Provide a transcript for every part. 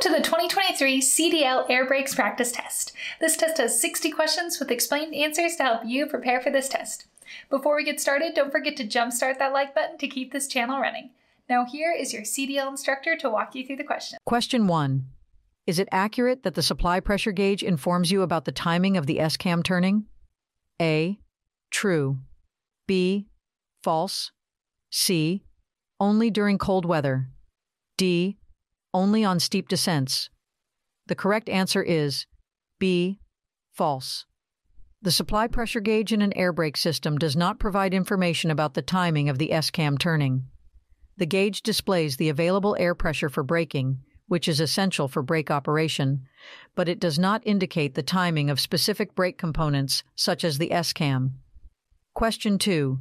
Welcome to the 2023 CDL Air Brakes Practice Test. This test has 60 questions with explained answers to help you prepare for this test. Before we get started, don't forget to jumpstart that like button to keep this channel running. Now here is your CDL instructor to walk you through the question. Question 1. Is it accurate that the supply pressure gauge informs you about the timing of the S-cam turning? A. True. B. False. C. Only during cold weather. D only on steep descents. The correct answer is B. False. The supply pressure gauge in an air brake system does not provide information about the timing of the S-cam turning. The gauge displays the available air pressure for braking, which is essential for brake operation, but it does not indicate the timing of specific brake components such as the S-cam. Question 2.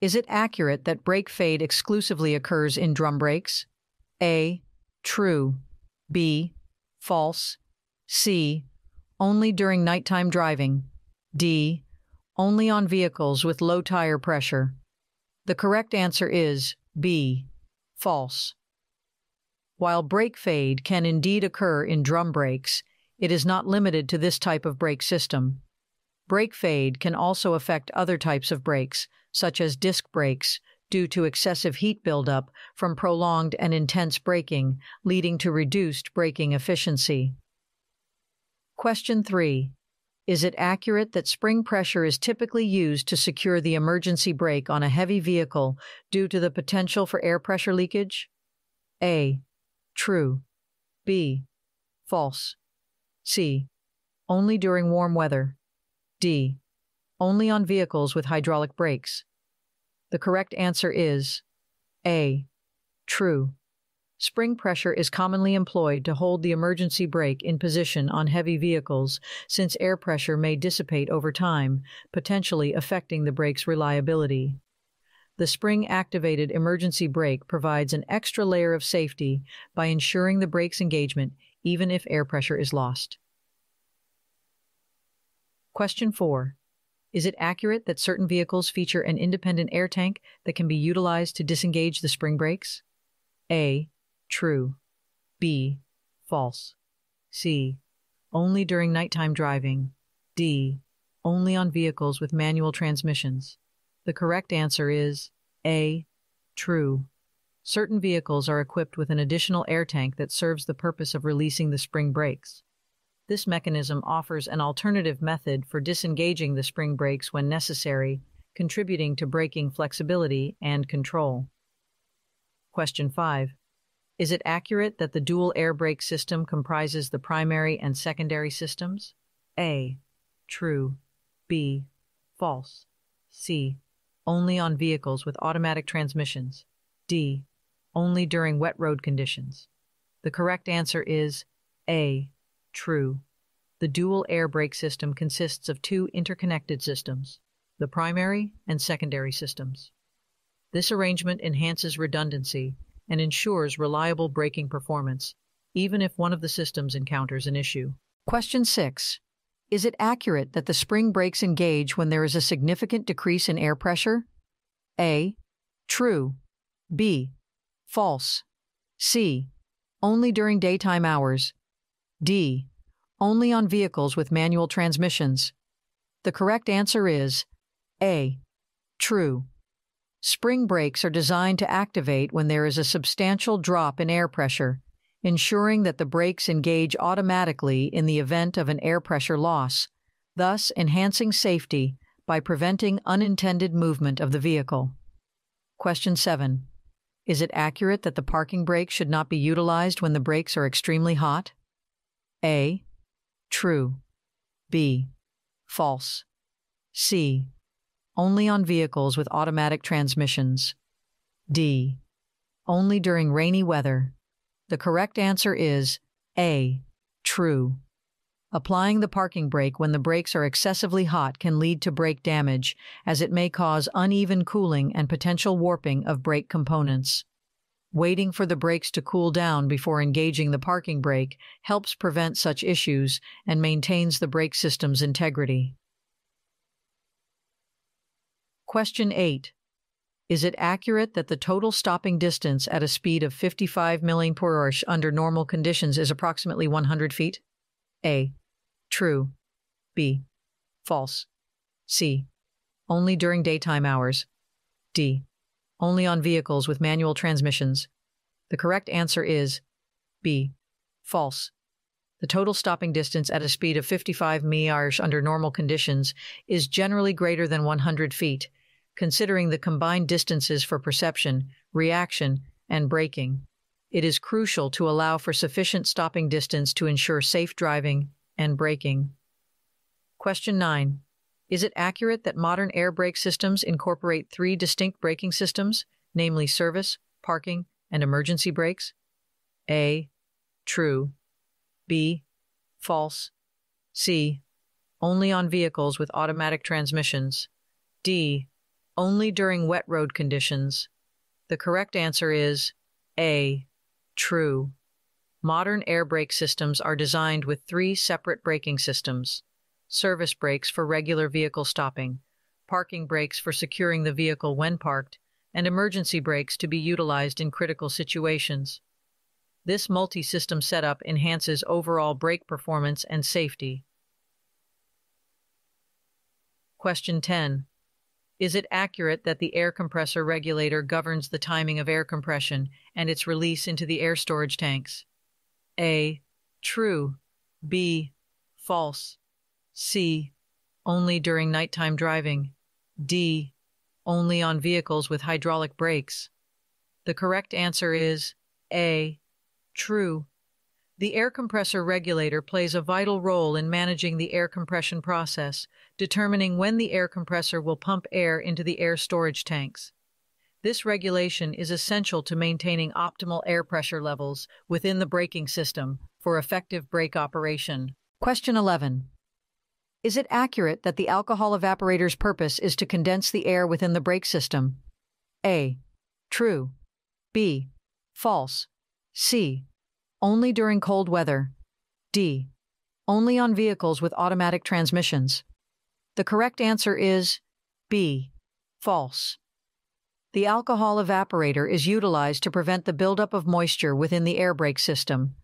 Is it accurate that brake fade exclusively occurs in drum brakes? A true, B, false, C, only during nighttime driving, D, only on vehicles with low tire pressure. The correct answer is B, false. While brake fade can indeed occur in drum brakes, it is not limited to this type of brake system. Brake fade can also affect other types of brakes, such as disc brakes, due to excessive heat buildup from prolonged and intense braking, leading to reduced braking efficiency. Question 3. Is it accurate that spring pressure is typically used to secure the emergency brake on a heavy vehicle due to the potential for air pressure leakage? A. True. B. False. C. Only during warm weather. D. Only on vehicles with hydraulic brakes. The correct answer is A. True. Spring pressure is commonly employed to hold the emergency brake in position on heavy vehicles since air pressure may dissipate over time, potentially affecting the brake's reliability. The spring-activated emergency brake provides an extra layer of safety by ensuring the brake's engagement even if air pressure is lost. Question 4. Is it accurate that certain vehicles feature an independent air tank that can be utilized to disengage the spring brakes? A. True. B. False. C. Only during nighttime driving. D. Only on vehicles with manual transmissions. The correct answer is A. True. Certain vehicles are equipped with an additional air tank that serves the purpose of releasing the spring brakes. This mechanism offers an alternative method for disengaging the spring brakes when necessary, contributing to braking flexibility and control. Question 5. Is it accurate that the dual air brake system comprises the primary and secondary systems? A. True. B. False. C. Only on vehicles with automatic transmissions. D. Only during wet road conditions. The correct answer is A. True. The dual air brake system consists of two interconnected systems, the primary and secondary systems. This arrangement enhances redundancy and ensures reliable braking performance, even if one of the systems encounters an issue. Question 6. Is it accurate that the spring brakes engage when there is a significant decrease in air pressure? A. True. B. False. C. Only during daytime hours. D. Only on vehicles with manual transmissions. The correct answer is A. True. Spring brakes are designed to activate when there is a substantial drop in air pressure, ensuring that the brakes engage automatically in the event of an air pressure loss, thus enhancing safety by preventing unintended movement of the vehicle. Question 7. Is it accurate that the parking brake should not be utilized when the brakes are extremely hot? A. True. B. False. C. Only on vehicles with automatic transmissions. D. Only during rainy weather. The correct answer is A. True. Applying the parking brake when the brakes are excessively hot can lead to brake damage, as it may cause uneven cooling and potential warping of brake components. Waiting for the brakes to cool down before engaging the parking brake helps prevent such issues and maintains the brake system's integrity. Question 8. Is it accurate that the total stopping distance at a speed of 55 milling per hour under normal conditions is approximately 100 feet? A. True. B. False. C. Only during daytime hours. D. Only on vehicles with manual transmissions. The correct answer is B. False. The total stopping distance at a speed of 55 mph under normal conditions is generally greater than 100 feet, considering the combined distances for perception, reaction, and braking. It is crucial to allow for sufficient stopping distance to ensure safe driving and braking. Question 9. Is it accurate that modern air brake systems incorporate three distinct braking systems, namely service, parking, and emergency brakes? A. True. B. False. C. Only on vehicles with automatic transmissions. D. Only during wet road conditions. The correct answer is A. True. Modern air brake systems are designed with three separate braking systems service brakes for regular vehicle stopping, parking brakes for securing the vehicle when parked, and emergency brakes to be utilized in critical situations. This multi system setup enhances overall brake performance and safety. Question 10. Is it accurate that the air compressor regulator governs the timing of air compression and its release into the air storage tanks? A. True. B. False. C. Only during nighttime driving. D. Only on vehicles with hydraulic brakes. The correct answer is A. True. The air compressor regulator plays a vital role in managing the air compression process, determining when the air compressor will pump air into the air storage tanks. This regulation is essential to maintaining optimal air pressure levels within the braking system for effective brake operation. Question 11. Is it accurate that the alcohol evaporator's purpose is to condense the air within the brake system? A. True. B. False. C. Only during cold weather. D. Only on vehicles with automatic transmissions. The correct answer is B. False. The alcohol evaporator is utilized to prevent the buildup of moisture within the air brake system.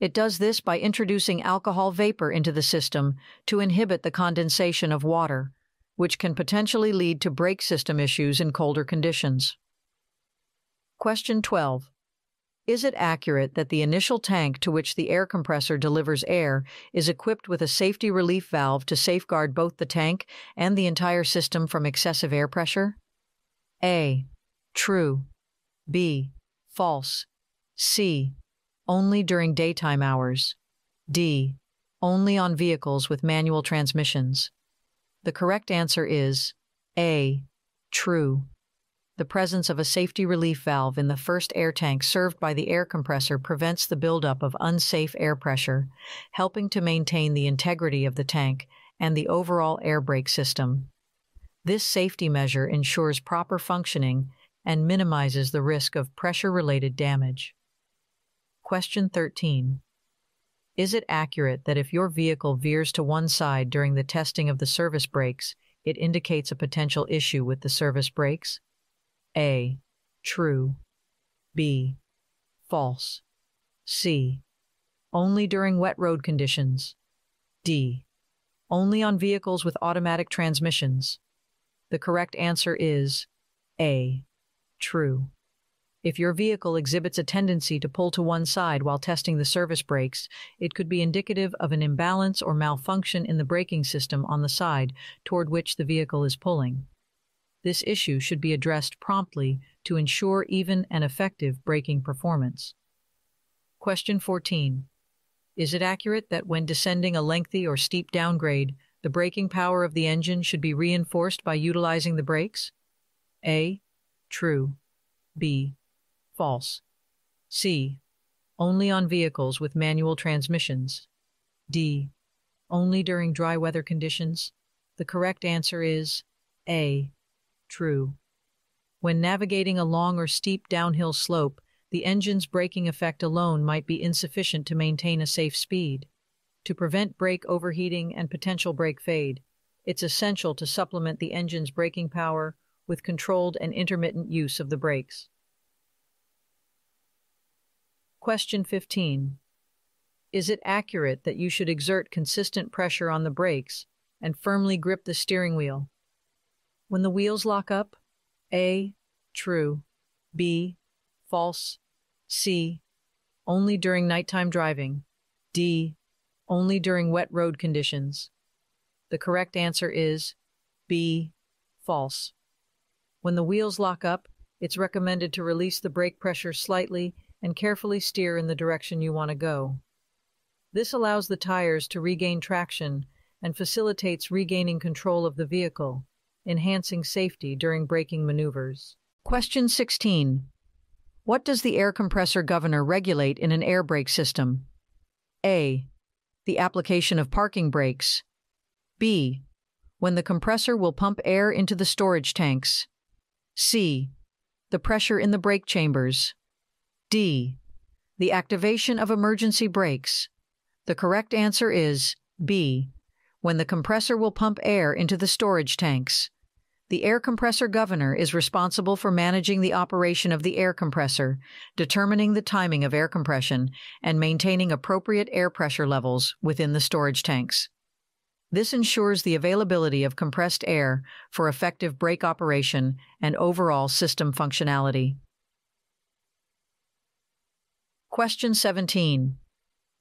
It does this by introducing alcohol vapor into the system to inhibit the condensation of water, which can potentially lead to brake system issues in colder conditions. Question 12. Is it accurate that the initial tank to which the air compressor delivers air is equipped with a safety relief valve to safeguard both the tank and the entire system from excessive air pressure? A. True. B. False. C. Only during daytime hours. D. Only on vehicles with manual transmissions. The correct answer is A. True. The presence of a safety relief valve in the first air tank served by the air compressor prevents the buildup of unsafe air pressure, helping to maintain the integrity of the tank and the overall air brake system. This safety measure ensures proper functioning and minimizes the risk of pressure related damage. Question 13. Is it accurate that if your vehicle veers to one side during the testing of the service brakes, it indicates a potential issue with the service brakes? A. True. B. False. C. Only during wet road conditions. D. Only on vehicles with automatic transmissions. The correct answer is A. True. If your vehicle exhibits a tendency to pull to one side while testing the service brakes, it could be indicative of an imbalance or malfunction in the braking system on the side toward which the vehicle is pulling. This issue should be addressed promptly to ensure even and effective braking performance. Question 14. Is it accurate that when descending a lengthy or steep downgrade, the braking power of the engine should be reinforced by utilizing the brakes? A. True. B. False. C. Only on vehicles with manual transmissions. D. Only during dry weather conditions. The correct answer is A true. When navigating a long or steep downhill slope, the engine's braking effect alone might be insufficient to maintain a safe speed. To prevent brake overheating and potential brake fade, it's essential to supplement the engine's braking power with controlled and intermittent use of the brakes. Question 15. Is it accurate that you should exert consistent pressure on the brakes and firmly grip the steering wheel? When the wheels lock up, A. True. B. False. C. Only during nighttime driving. D. Only during wet road conditions. The correct answer is B. False. When the wheels lock up, it's recommended to release the brake pressure slightly and carefully steer in the direction you want to go. This allows the tires to regain traction and facilitates regaining control of the vehicle, enhancing safety during braking maneuvers. Question 16. What does the air compressor governor regulate in an air brake system? A. The application of parking brakes. B. When the compressor will pump air into the storage tanks. C. The pressure in the brake chambers. D. The activation of emergency brakes. The correct answer is B. When the compressor will pump air into the storage tanks. The air compressor governor is responsible for managing the operation of the air compressor, determining the timing of air compression, and maintaining appropriate air pressure levels within the storage tanks. This ensures the availability of compressed air for effective brake operation and overall system functionality. Question 17.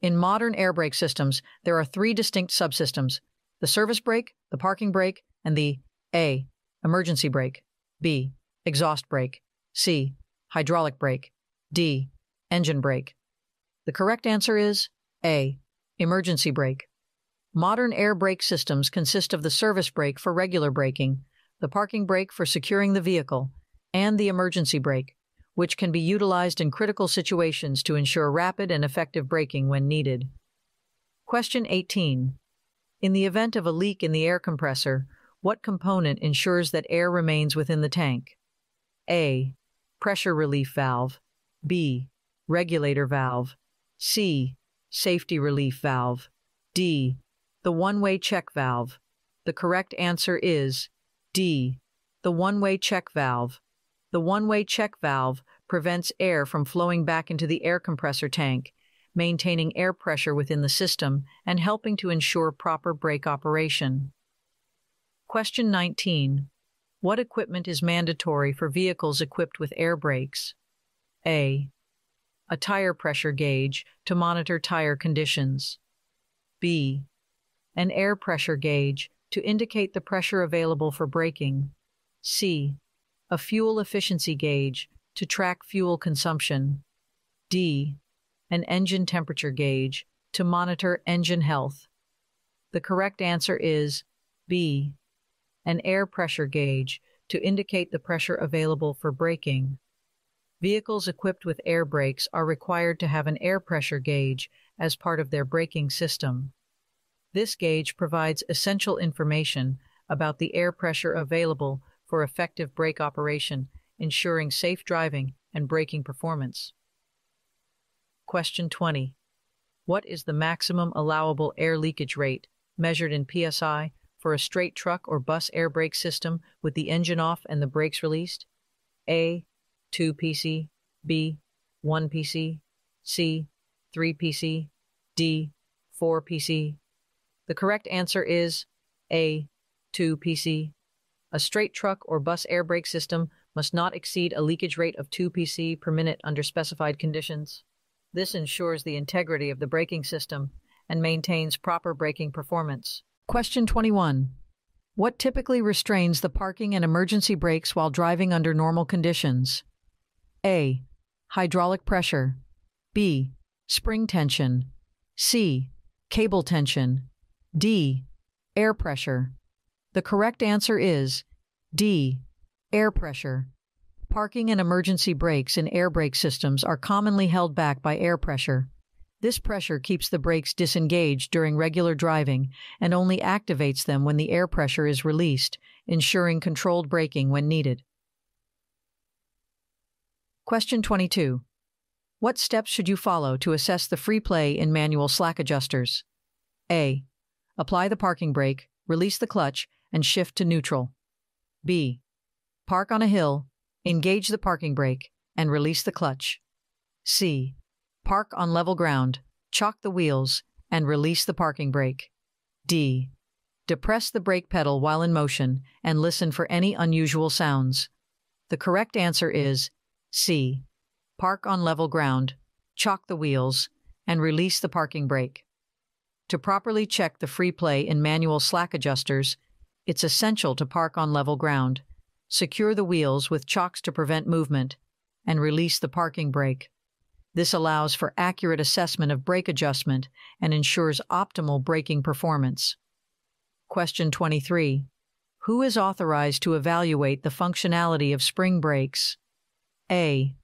In modern air brake systems, there are three distinct subsystems the service brake, the parking brake, and the A emergency brake, B, exhaust brake, C, hydraulic brake, D, engine brake. The correct answer is A, emergency brake. Modern air brake systems consist of the service brake for regular braking, the parking brake for securing the vehicle, and the emergency brake, which can be utilized in critical situations to ensure rapid and effective braking when needed. Question 18. In the event of a leak in the air compressor, what component ensures that air remains within the tank? A. Pressure relief valve. B. Regulator valve. C. Safety relief valve. D. The one way check valve. The correct answer is D. The one way check valve. The one way check valve prevents air from flowing back into the air compressor tank, maintaining air pressure within the system and helping to ensure proper brake operation. Question 19. What equipment is mandatory for vehicles equipped with air brakes? A. A tire pressure gauge to monitor tire conditions. B. An air pressure gauge to indicate the pressure available for braking. C. A fuel efficiency gauge to track fuel consumption. D. An engine temperature gauge to monitor engine health. The correct answer is B an air pressure gauge to indicate the pressure available for braking. Vehicles equipped with air brakes are required to have an air pressure gauge as part of their braking system. This gauge provides essential information about the air pressure available for effective brake operation, ensuring safe driving and braking performance. Question 20. What is the maximum allowable air leakage rate measured in psi for a straight truck or bus air brake system with the engine off and the brakes released? A. 2 psi. B. 1 psi. C. 3 psi. D. 4 psi. The correct answer is A. 2 psi. A straight truck or bus air brake system must not exceed a leakage rate of 2 psi per minute under specified conditions. This ensures the integrity of the braking system and maintains proper braking performance. Question 21. What typically restrains the parking and emergency brakes while driving under normal conditions? A. Hydraulic pressure. B. Spring tension. C. Cable tension. D. Air pressure. The correct answer is D. Air pressure. Parking and emergency brakes in air brake systems are commonly held back by air pressure. This pressure keeps the brakes disengaged during regular driving and only activates them when the air pressure is released, ensuring controlled braking when needed. Question 22. What steps should you follow to assess the free play in manual slack adjusters? A. Apply the parking brake, release the clutch, and shift to neutral. B. Park on a hill, engage the parking brake, and release the clutch. C. Park on level ground, chock the wheels, and release the parking brake. D. Depress the brake pedal while in motion and listen for any unusual sounds. The correct answer is C. Park on level ground, chock the wheels, and release the parking brake. To properly check the free play in manual slack adjusters, it's essential to park on level ground, secure the wheels with chocks to prevent movement, and release the parking brake. This allows for accurate assessment of brake adjustment and ensures optimal braking performance. Question 23. Who is authorized to evaluate the functionality of spring brakes? A.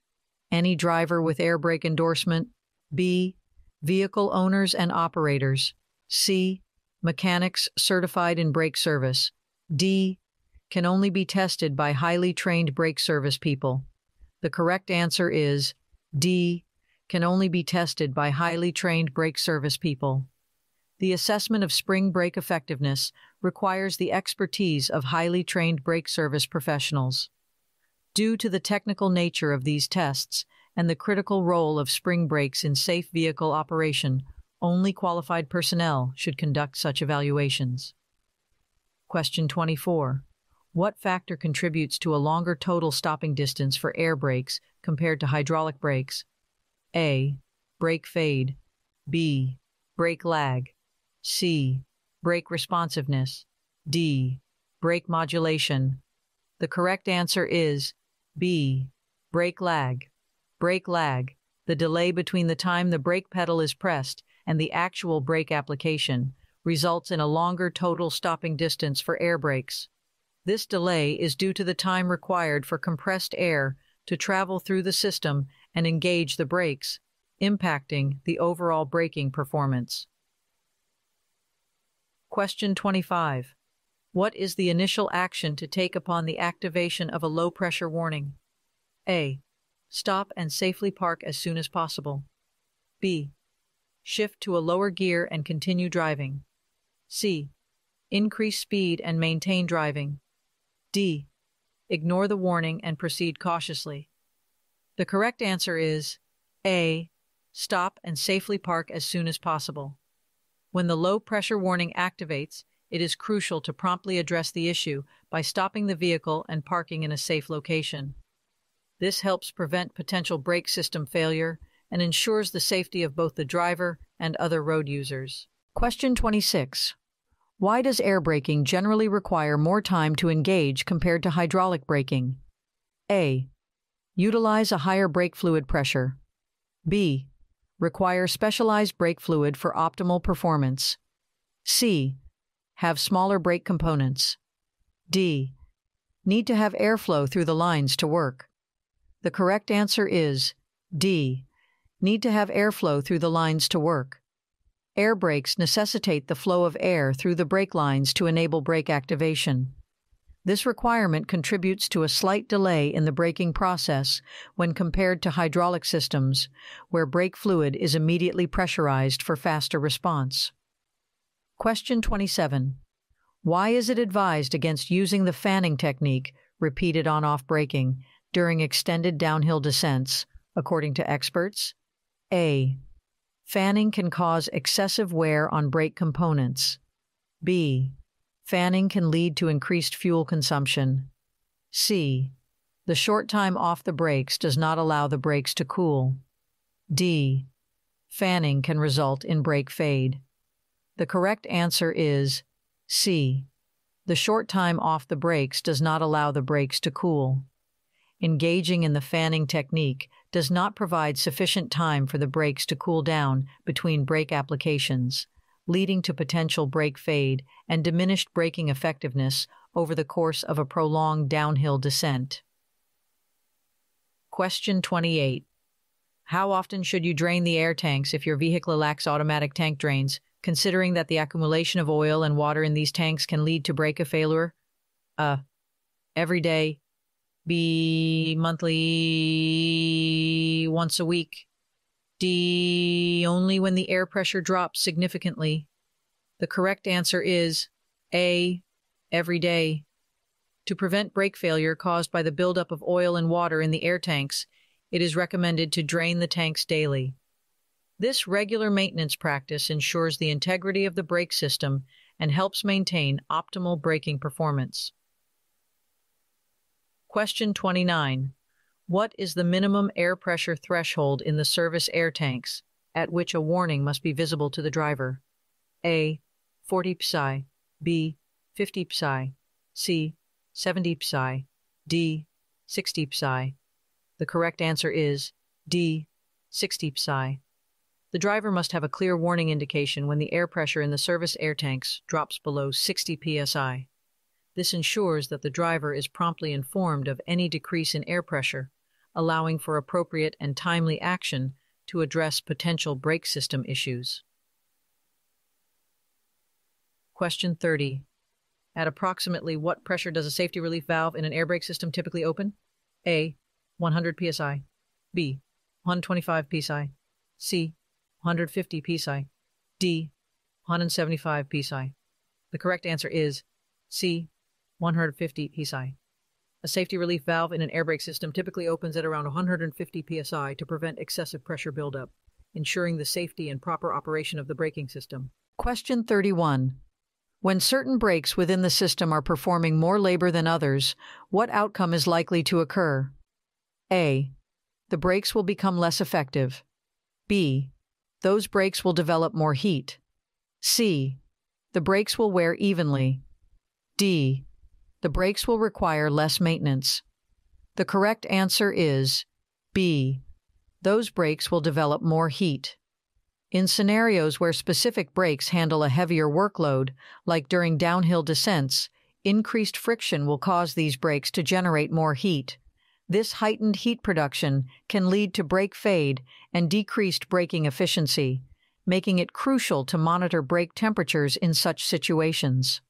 Any driver with air brake endorsement. B. Vehicle owners and operators. C. Mechanics certified in brake service. D. Can only be tested by highly trained brake service people. The correct answer is D can only be tested by highly trained brake service people. The assessment of spring brake effectiveness requires the expertise of highly trained brake service professionals. Due to the technical nature of these tests and the critical role of spring brakes in safe vehicle operation, only qualified personnel should conduct such evaluations. Question 24. What factor contributes to a longer total stopping distance for air brakes compared to hydraulic brakes? A. Brake fade. B. Brake lag. C. Brake responsiveness. D. Brake modulation. The correct answer is B. Brake lag. Brake lag, the delay between the time the brake pedal is pressed and the actual brake application, results in a longer total stopping distance for air brakes. This delay is due to the time required for compressed air to travel through the system and engage the brakes, impacting the overall braking performance. Question 25. What is the initial action to take upon the activation of a low pressure warning? A. Stop and safely park as soon as possible. B. Shift to a lower gear and continue driving. C. Increase speed and maintain driving. D. Ignore the warning and proceed cautiously. The correct answer is A. Stop and safely park as soon as possible. When the low pressure warning activates, it is crucial to promptly address the issue by stopping the vehicle and parking in a safe location. This helps prevent potential brake system failure and ensures the safety of both the driver and other road users. Question 26. Why does air braking generally require more time to engage compared to hydraulic braking? A. Utilize a higher brake fluid pressure. B. Require specialized brake fluid for optimal performance. C. Have smaller brake components. D. Need to have airflow through the lines to work. The correct answer is D. Need to have airflow through the lines to work. Air brakes necessitate the flow of air through the brake lines to enable brake activation. This requirement contributes to a slight delay in the braking process when compared to hydraulic systems, where brake fluid is immediately pressurized for faster response. Question 27. Why is it advised against using the fanning technique, repeated on off braking, during extended downhill descents, according to experts? A. Fanning can cause excessive wear on brake components. B. Fanning can lead to increased fuel consumption. C. The short time off the brakes does not allow the brakes to cool. D. Fanning can result in brake fade. The correct answer is C. The short time off the brakes does not allow the brakes to cool. Engaging in the fanning technique does not provide sufficient time for the brakes to cool down between brake applications leading to potential brake fade and diminished braking effectiveness over the course of a prolonged downhill descent. Question 28. How often should you drain the air tanks if your vehicle lacks automatic tank drains, considering that the accumulation of oil and water in these tanks can lead to brake failure? Uh, every day, B monthly, once a week. D. Only when the air pressure drops significantly. The correct answer is A. Every day. To prevent brake failure caused by the buildup of oil and water in the air tanks, it is recommended to drain the tanks daily. This regular maintenance practice ensures the integrity of the brake system and helps maintain optimal braking performance. Question 29. What is the minimum air pressure threshold in the service air tanks at which a warning must be visible to the driver? A. 40 psi, B. 50 psi, C. 70 psi, D. 60 psi. The correct answer is D. 60 psi. The driver must have a clear warning indication when the air pressure in the service air tanks drops below 60 psi. This ensures that the driver is promptly informed of any decrease in air pressure, allowing for appropriate and timely action to address potential brake system issues. Question 30. At approximately what pressure does a safety relief valve in an air brake system typically open? A. 100 psi. B. 125 psi. C. 150 psi. D. 175 psi. The correct answer is C. 150 psi. A safety relief valve in an air brake system typically opens at around 150 psi to prevent excessive pressure buildup, ensuring the safety and proper operation of the braking system. Question 31. When certain brakes within the system are performing more labor than others, what outcome is likely to occur? A. The brakes will become less effective. B. Those brakes will develop more heat. C. The brakes will wear evenly. D the brakes will require less maintenance. The correct answer is B. Those brakes will develop more heat. In scenarios where specific brakes handle a heavier workload, like during downhill descents, increased friction will cause these brakes to generate more heat. This heightened heat production can lead to brake fade and decreased braking efficiency, making it crucial to monitor brake temperatures in such situations.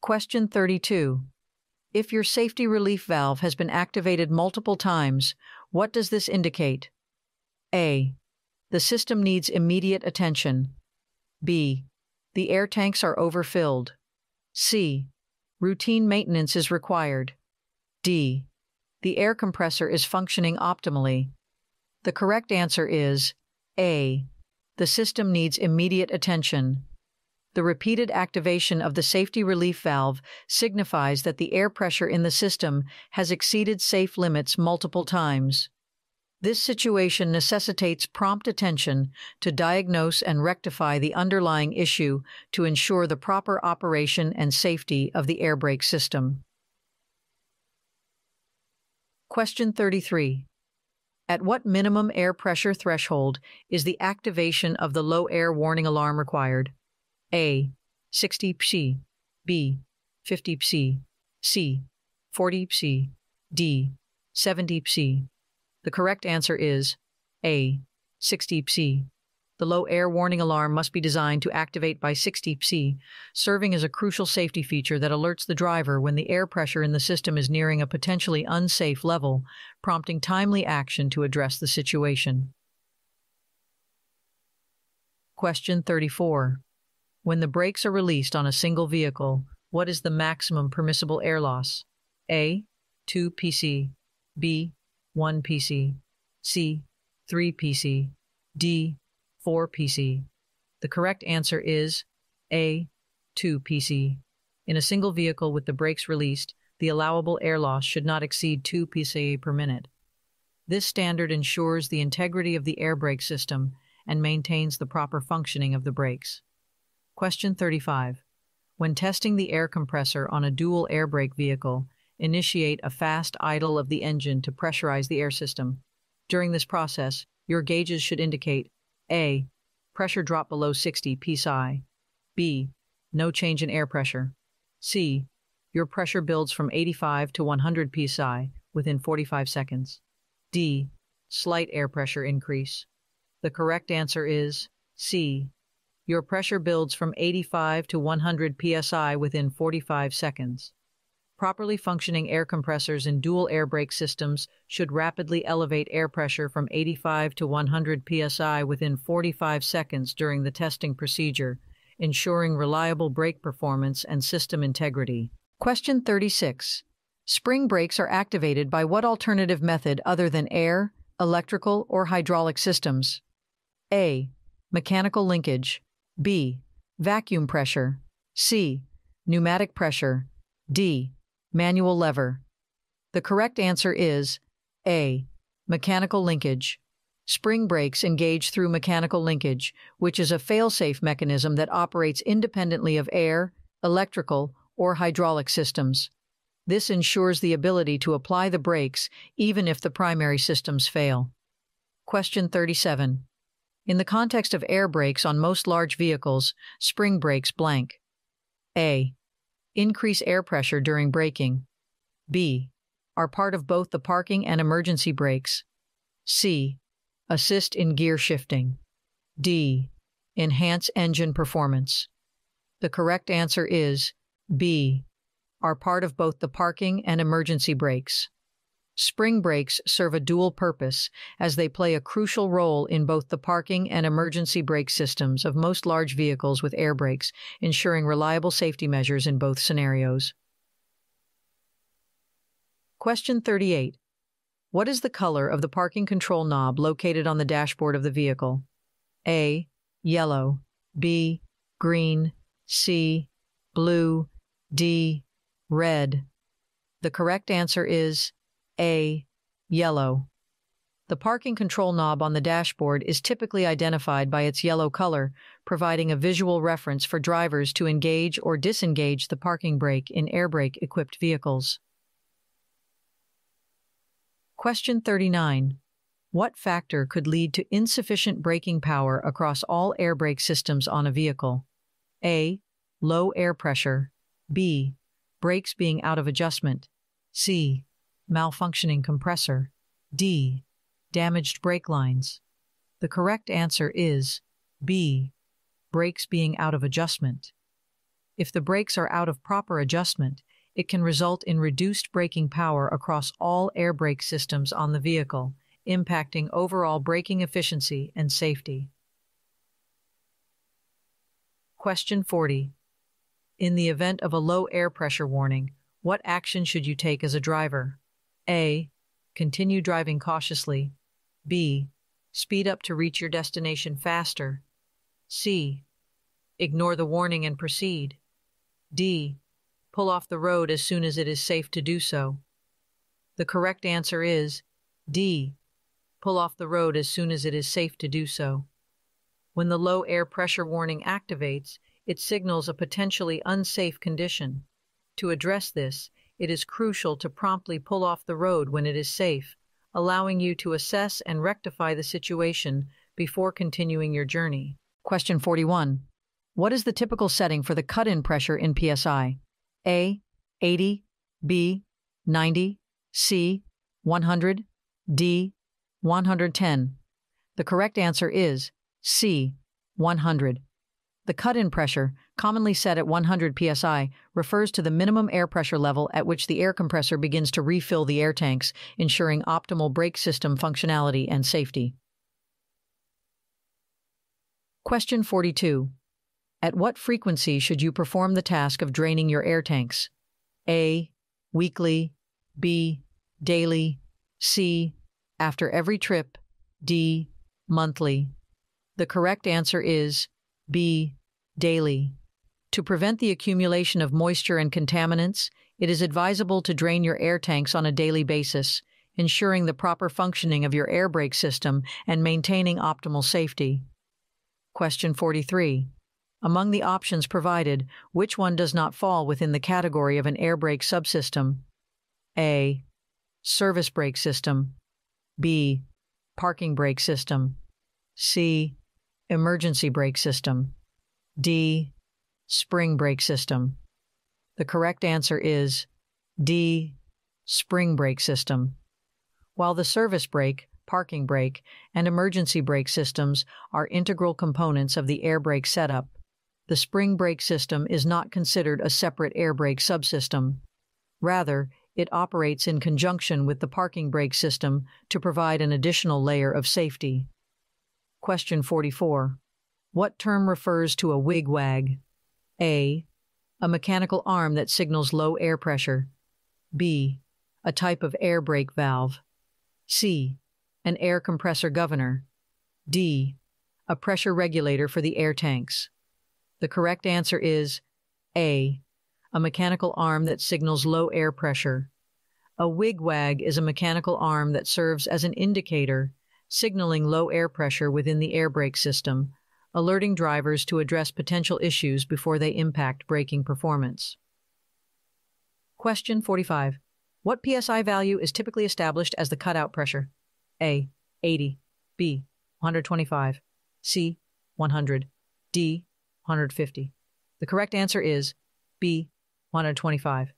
Question 32. If your safety relief valve has been activated multiple times, what does this indicate? A. The system needs immediate attention. B. The air tanks are overfilled. C. Routine maintenance is required. D. The air compressor is functioning optimally. The correct answer is A. The system needs immediate attention. The repeated activation of the safety relief valve signifies that the air pressure in the system has exceeded safe limits multiple times. This situation necessitates prompt attention to diagnose and rectify the underlying issue to ensure the proper operation and safety of the air brake system. Question 33. At what minimum air pressure threshold is the activation of the low air warning alarm required? A. 60 psi, B. 50 psi, C. 40 psi, D. 70 psi. The correct answer is A. 60 psi. The low air warning alarm must be designed to activate by 60 psi, serving as a crucial safety feature that alerts the driver when the air pressure in the system is nearing a potentially unsafe level, prompting timely action to address the situation. Question 34. When the brakes are released on a single vehicle, what is the maximum permissible air loss? A. 2 psi, B. 1 psi, C. 3 psi, D. 4 psi. The correct answer is A. 2 psi. In a single vehicle with the brakes released, the allowable air loss should not exceed 2 pca per minute. This standard ensures the integrity of the air brake system and maintains the proper functioning of the brakes. Question 35. When testing the air compressor on a dual air brake vehicle, initiate a fast idle of the engine to pressurize the air system. During this process, your gauges should indicate A. Pressure drop below 60 psi. B. No change in air pressure. C. Your pressure builds from 85 to 100 psi within 45 seconds. D. Slight air pressure increase. The correct answer is C your pressure builds from 85 to 100 psi within 45 seconds. Properly functioning air compressors in dual air brake systems should rapidly elevate air pressure from 85 to 100 psi within 45 seconds during the testing procedure, ensuring reliable brake performance and system integrity. Question 36. Spring brakes are activated by what alternative method other than air, electrical, or hydraulic systems? A. Mechanical linkage. B. Vacuum pressure. C. Pneumatic pressure. D. Manual lever. The correct answer is A. Mechanical linkage. Spring brakes engage through mechanical linkage, which is a fail-safe mechanism that operates independently of air, electrical, or hydraulic systems. This ensures the ability to apply the brakes even if the primary systems fail. Question 37. In the context of air brakes on most large vehicles, spring brakes blank. A. Increase air pressure during braking. B. Are part of both the parking and emergency brakes. C assist in gear shifting. D. Enhance engine performance. The correct answer is B. Are part of both the parking and emergency brakes. Spring brakes serve a dual purpose as they play a crucial role in both the parking and emergency brake systems of most large vehicles with air brakes, ensuring reliable safety measures in both scenarios. Question 38. What is the color of the parking control knob located on the dashboard of the vehicle? A. Yellow. B. Green. C. Blue. D. Red. The correct answer is A. Yellow. The parking control knob on the dashboard is typically identified by its yellow color, providing a visual reference for drivers to engage or disengage the parking brake in air brake equipped vehicles. Question 39. What factor could lead to insufficient braking power across all air brake systems on a vehicle? A. Low air pressure. B. Brakes being out of adjustment. C. Malfunctioning compressor. D. Damaged brake lines. The correct answer is B. Brakes being out of adjustment. If the brakes are out of proper adjustment, it can result in reduced braking power across all air brake systems on the vehicle, impacting overall braking efficiency and safety. Question 40. In the event of a low air pressure warning, what action should you take as a driver? A. Continue driving cautiously. B. Speed up to reach your destination faster. C. Ignore the warning and proceed. D pull off the road as soon as it is safe to do so? The correct answer is D. Pull off the road as soon as it is safe to do so. When the low air pressure warning activates, it signals a potentially unsafe condition. To address this, it is crucial to promptly pull off the road when it is safe, allowing you to assess and rectify the situation before continuing your journey. Question 41. What is the typical setting for the cut-in pressure in PSI? A, 80, B, 90, C, 100, D, 110. The correct answer is C, 100. The cut-in pressure, commonly set at 100 psi, refers to the minimum air pressure level at which the air compressor begins to refill the air tanks, ensuring optimal brake system functionality and safety. Question 42. At what frequency should you perform the task of draining your air tanks? A. Weekly. B. Daily. C. After every trip. D. Monthly. The correct answer is B. Daily. To prevent the accumulation of moisture and contaminants, it is advisable to drain your air tanks on a daily basis, ensuring the proper functioning of your air brake system and maintaining optimal safety. Question 43. Among the options provided, which one does not fall within the category of an air brake subsystem? A. Service brake system. B. Parking brake system. C. Emergency brake system. D. Spring brake system. The correct answer is D. Spring brake system. While the service brake, parking brake, and emergency brake systems are integral components of the air brake setup, the spring brake system is not considered a separate air brake subsystem. Rather, it operates in conjunction with the parking brake system to provide an additional layer of safety. Question 44. What term refers to a wigwag? A. A mechanical arm that signals low air pressure. B. A type of air brake valve. C. An air compressor governor. D. A pressure regulator for the air tanks. The correct answer is A. A mechanical arm that signals low air pressure. A wigwag is a mechanical arm that serves as an indicator, signaling low air pressure within the air brake system, alerting drivers to address potential issues before they impact braking performance. Question 45. What PSI value is typically established as the cutout pressure? A. 80. B. 125. C. 100. D. 150. The correct answer is B. 125.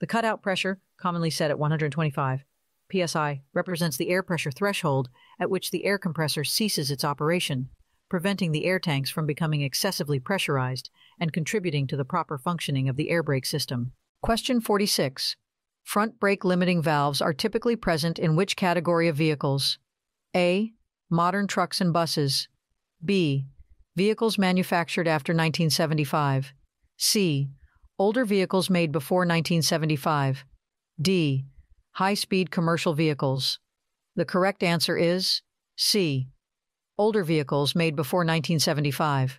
The cutout pressure, commonly set at 125 psi, represents the air pressure threshold at which the air compressor ceases its operation, preventing the air tanks from becoming excessively pressurized and contributing to the proper functioning of the air brake system. Question 46. Front brake limiting valves are typically present in which category of vehicles? A. Modern trucks and buses. B. Vehicles manufactured after 1975. C. Older vehicles made before 1975. D. High speed commercial vehicles. The correct answer is C. Older vehicles made before 1975.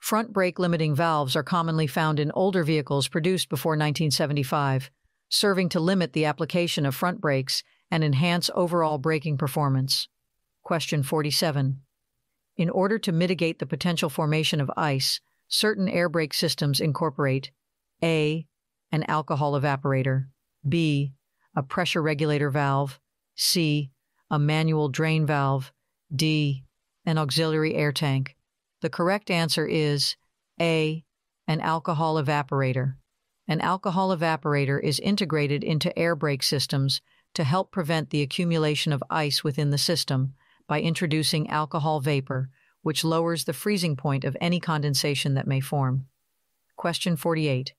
Front brake limiting valves are commonly found in older vehicles produced before 1975, serving to limit the application of front brakes and enhance overall braking performance. Question 47. In order to mitigate the potential formation of ice, certain air brake systems incorporate a. An alcohol evaporator. B. A pressure regulator valve. C. A manual drain valve. D. An auxiliary air tank. The correct answer is A. An alcohol evaporator. An alcohol evaporator is integrated into air brake systems to help prevent the accumulation of ice within the system by introducing alcohol vapor, which lowers the freezing point of any condensation that may form. Question 48.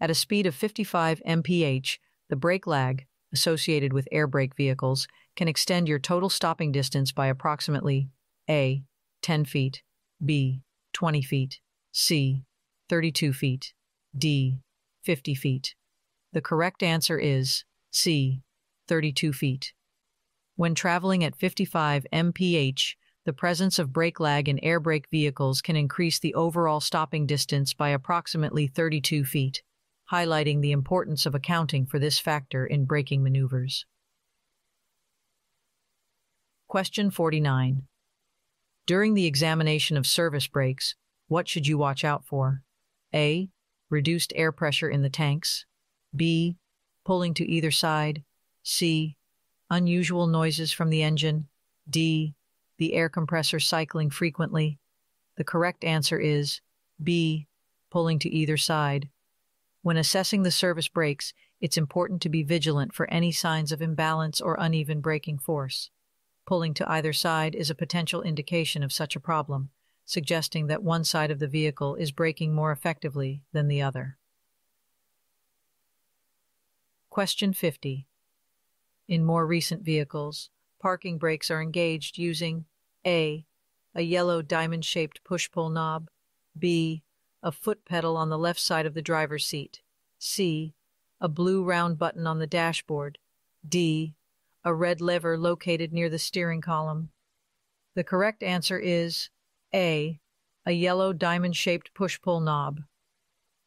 At a speed of 55 mph, the brake lag, associated with air brake vehicles, can extend your total stopping distance by approximately A. 10 feet, B. 20 feet, C. 32 feet, D. 50 feet. The correct answer is C. 32 feet. When traveling at 55 mph, the presence of brake lag in air brake vehicles can increase the overall stopping distance by approximately 32 feet highlighting the importance of accounting for this factor in braking maneuvers. Question 49. During the examination of service brakes, what should you watch out for? A. Reduced air pressure in the tanks. B. Pulling to either side. C. Unusual noises from the engine. D. The air compressor cycling frequently. The correct answer is B. Pulling to either side. When assessing the service brakes, it's important to be vigilant for any signs of imbalance or uneven braking force. Pulling to either side is a potential indication of such a problem, suggesting that one side of the vehicle is braking more effectively than the other. Question 50. In more recent vehicles, parking brakes are engaged using A. A yellow diamond shaped push pull knob, B a foot pedal on the left side of the driver's seat. C. A blue round button on the dashboard. D. A red lever located near the steering column. The correct answer is A. A yellow diamond shaped push pull knob.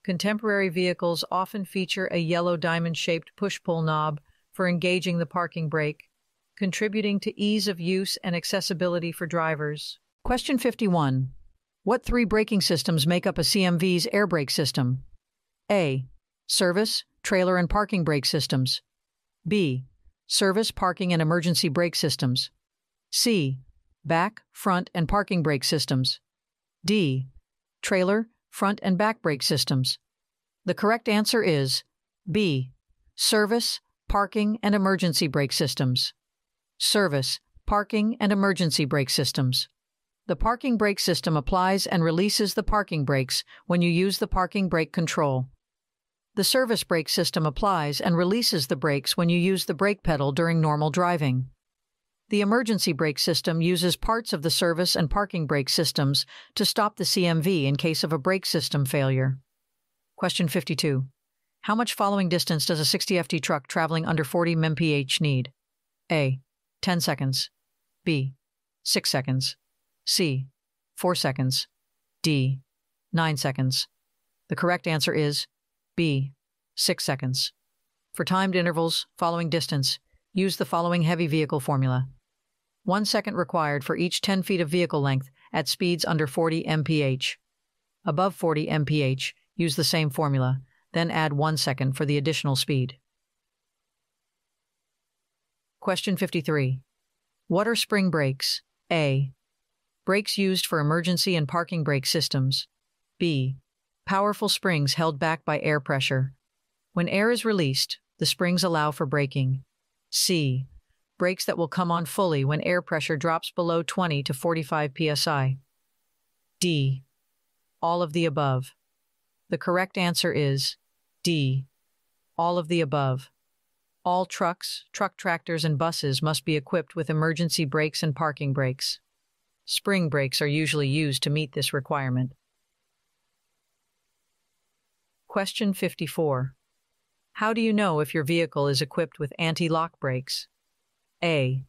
Contemporary vehicles often feature a yellow diamond shaped push pull knob for engaging the parking brake, contributing to ease of use and accessibility for drivers. Question 51. What three braking systems make up a CMV's air brake system? A. Service, trailer, and parking brake systems. B. Service, parking, and emergency brake systems. C. Back, front, and parking brake systems. D. Trailer, front, and back brake systems. The correct answer is B. Service, parking, and emergency brake systems. Service, parking, and emergency brake systems. The parking brake system applies and releases the parking brakes when you use the parking brake control. The service brake system applies and releases the brakes when you use the brake pedal during normal driving. The emergency brake system uses parts of the service and parking brake systems to stop the CMV in case of a brake system failure. Question 52. How much following distance does a 60 FT truck traveling under 40 mph need? A. 10 seconds. B. 6 seconds. C. 4 seconds. D. 9 seconds. The correct answer is B. 6 seconds. For timed intervals, following distance, use the following heavy vehicle formula. 1 second required for each 10 feet of vehicle length at speeds under 40 mph. Above 40 mph, use the same formula, then add 1 second for the additional speed. Question 53. What are spring brakes? A. Brakes used for emergency and parking brake systems. B. Powerful springs held back by air pressure. When air is released, the springs allow for braking. C. Brakes that will come on fully when air pressure drops below 20 to 45 psi. D. All of the above. The correct answer is D. All of the above. All trucks, truck tractors, and buses must be equipped with emergency brakes and parking brakes. Spring brakes are usually used to meet this requirement. Question 54. How do you know if your vehicle is equipped with anti-lock brakes? A.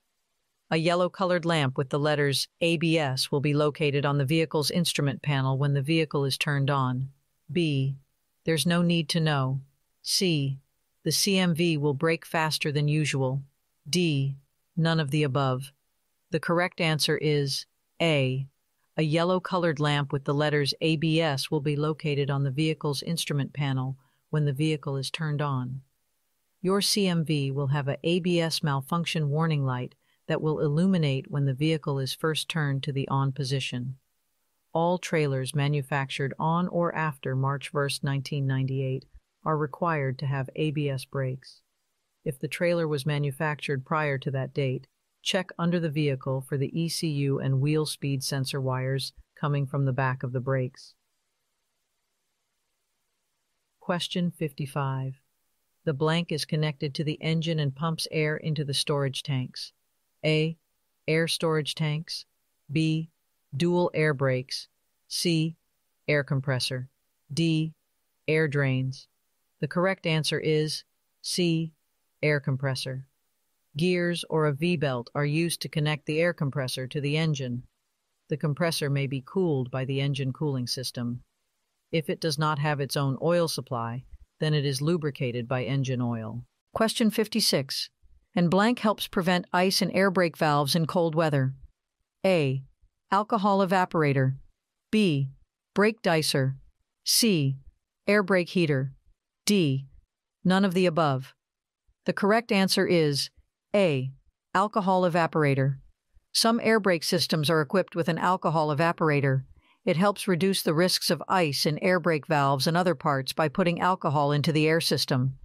A yellow-colored lamp with the letters ABS will be located on the vehicle's instrument panel when the vehicle is turned on. B. There's no need to know. C. The CMV will brake faster than usual. D. None of the above. The correct answer is A. A yellow-colored lamp with the letters ABS will be located on the vehicle's instrument panel when the vehicle is turned on. Your CMV will have a ABS malfunction warning light that will illuminate when the vehicle is first turned to the on position. All trailers manufactured on or after March 1, 1998 are required to have ABS brakes. If the trailer was manufactured prior to that date, check under the vehicle for the ECU and wheel speed sensor wires coming from the back of the brakes. Question 55. The blank is connected to the engine and pumps air into the storage tanks. A. Air storage tanks. B. Dual air brakes. C. Air compressor. D. Air drains. The correct answer is C. Air compressor. Gears or a V-belt are used to connect the air compressor to the engine. The compressor may be cooled by the engine cooling system. If it does not have its own oil supply, then it is lubricated by engine oil. Question 56. And blank helps prevent ice and air brake valves in cold weather. A. Alcohol evaporator. B. Brake deicer. C. Air brake heater. D. None of the above. The correct answer is A. Alcohol evaporator. Some air brake systems are equipped with an alcohol evaporator. It helps reduce the risks of ice in air brake valves and other parts by putting alcohol into the air system.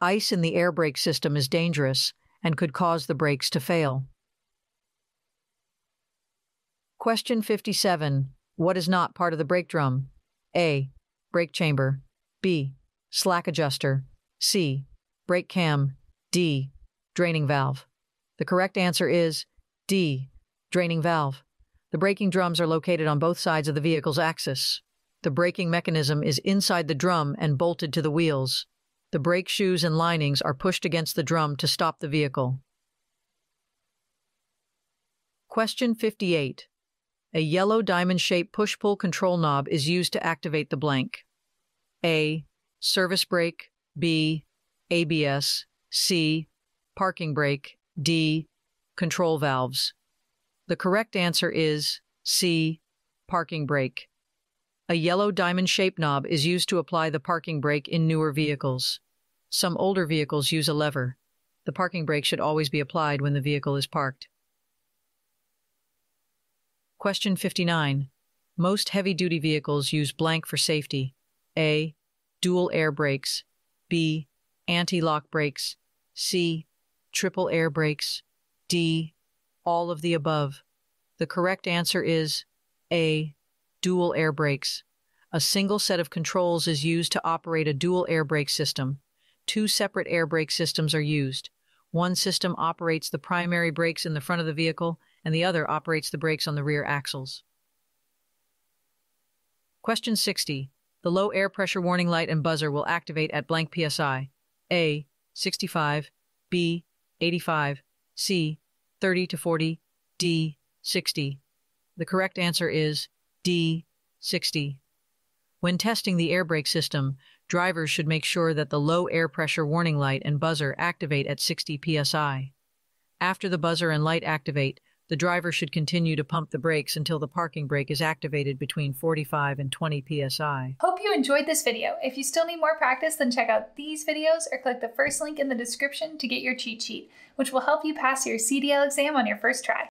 Ice in the air brake system is dangerous and could cause the brakes to fail. Question 57. What is not part of the brake drum? A. Brake chamber. B. Slack adjuster. C. Brake cam. D. Draining valve. The correct answer is D. Draining valve. The braking drums are located on both sides of the vehicle's axis. The braking mechanism is inside the drum and bolted to the wheels. The brake shoes and linings are pushed against the drum to stop the vehicle. Question 58. A yellow diamond-shaped push-pull control knob is used to activate the blank. A. Service brake. B. ABS. C. Parking brake. D. Control valves. The correct answer is C. Parking brake. A yellow diamond shaped knob is used to apply the parking brake in newer vehicles. Some older vehicles use a lever. The parking brake should always be applied when the vehicle is parked. Question 59. Most heavy duty vehicles use blank for safety. A. Dual air brakes. B. Anti lock brakes. C. Triple air brakes. D all of the above. The correct answer is A. Dual air brakes. A single set of controls is used to operate a dual air brake system. Two separate air brake systems are used. One system operates the primary brakes in the front of the vehicle, and the other operates the brakes on the rear axles. Question 60. the low air pressure warning light and buzzer will activate at blank psi. A. 65, B. 85, C. 30 to 40, D. 60. The correct answer is D. 60. When testing the air brake system, drivers should make sure that the low air pressure warning light and buzzer activate at 60 psi. After the buzzer and light activate, the driver should continue to pump the brakes until the parking brake is activated between 45 and 20 psi. Hope you enjoyed this video. If you still need more practice, then check out these videos or click the first link in the description to get your cheat sheet, which will help you pass your CDL exam on your first try.